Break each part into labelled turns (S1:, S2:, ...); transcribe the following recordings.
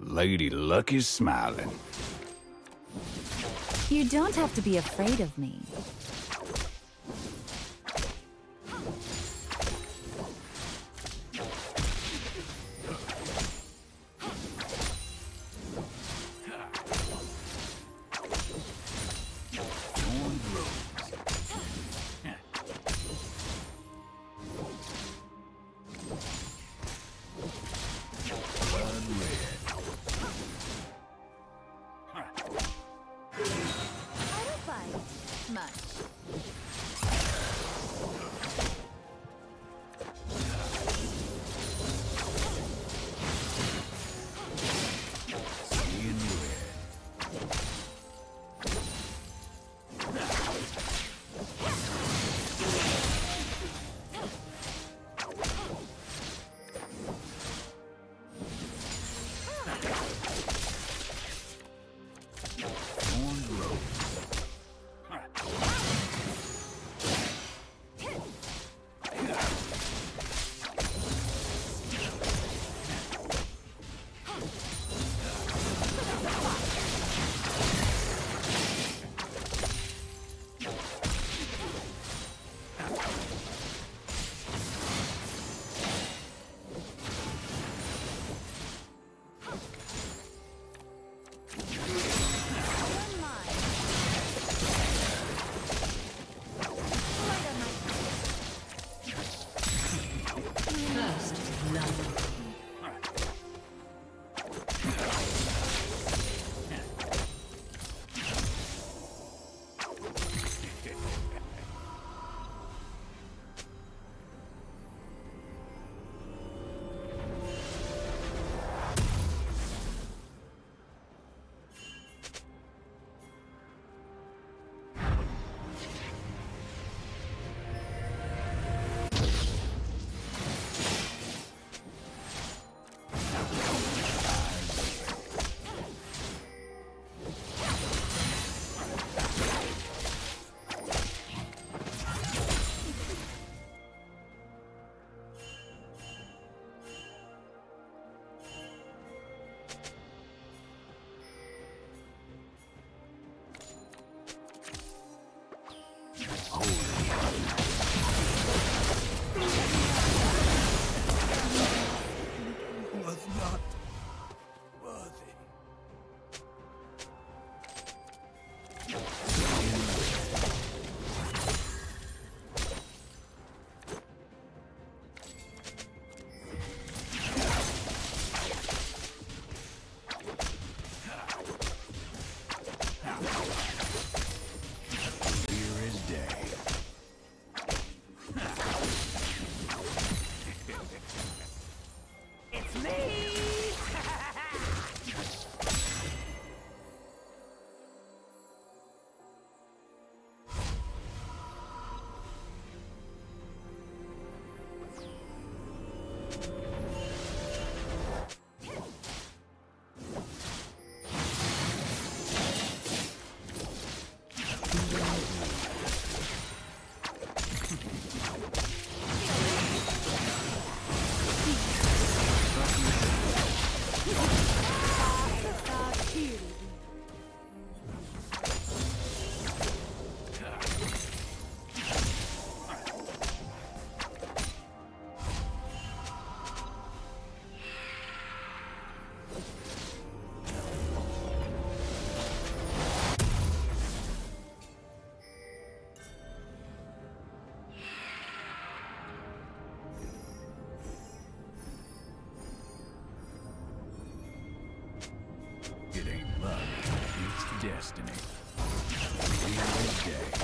S1: Lady Luck is smiling.
S2: You don't have to be afraid of me.
S3: destiny. Even this day.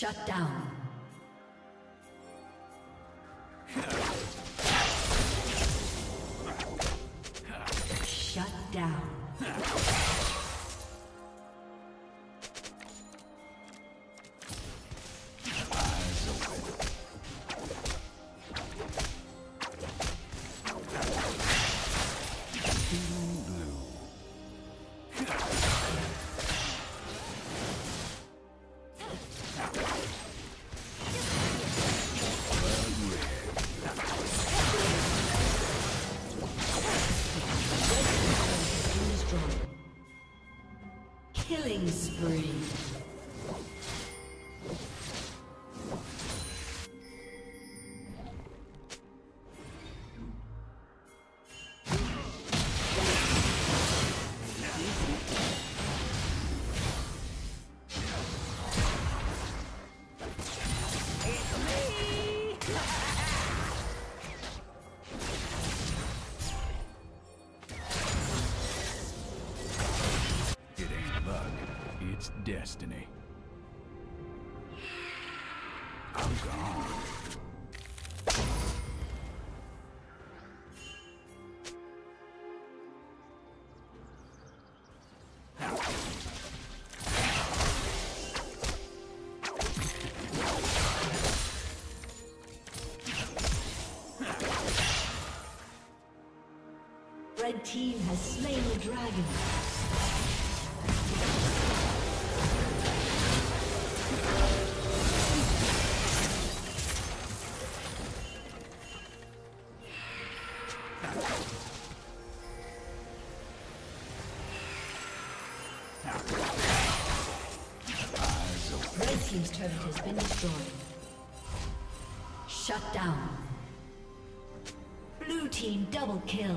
S3: Shut down. Killing
S1: destiny. I'm gone.
S3: Red team has slain the dragon. Red team's turret has been destroyed. Shut down. Blue team double kill.